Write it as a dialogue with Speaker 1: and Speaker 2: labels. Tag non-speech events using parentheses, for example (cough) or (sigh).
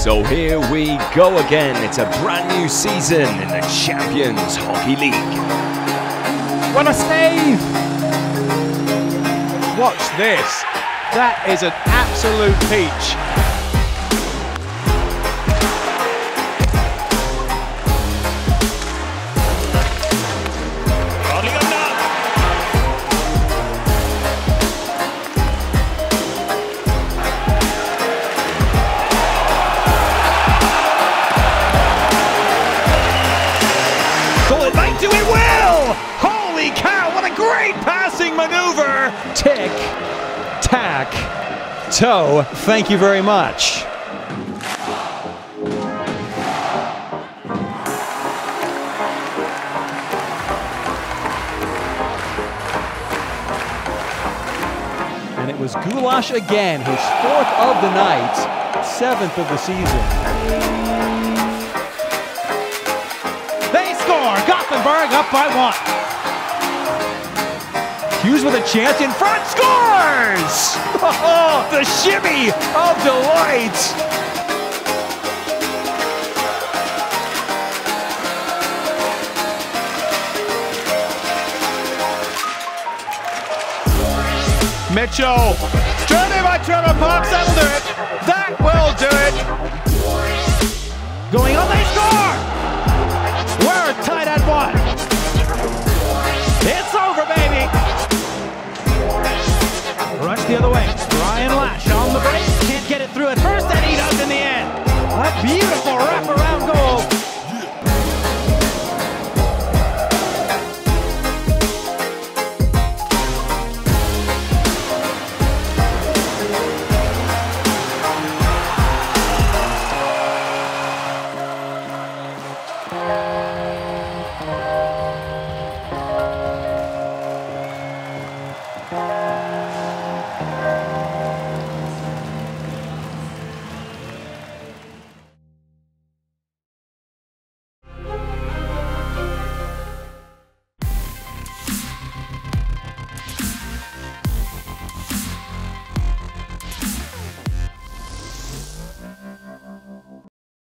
Speaker 1: So here we go again. It's a brand new season in the Champions Hockey League.
Speaker 2: What a save! Watch this. That is an absolute peach.
Speaker 3: Holy cow, what a great passing maneuver!
Speaker 2: Tick, tack, toe. Thank you very much. And it was Gulaš again, his fourth of the night, seventh of the season.
Speaker 3: They score! Gothenburg up by one.
Speaker 2: Hughes with a chance in front, scores!
Speaker 3: Oh, (laughs) the shimmy of delight! Mitchell, driven by Trevor Parkes, that'll do it. That will do it. The other way. Ryan Lasch on the break. Can't get it through at first, and he does in the end. A beautiful.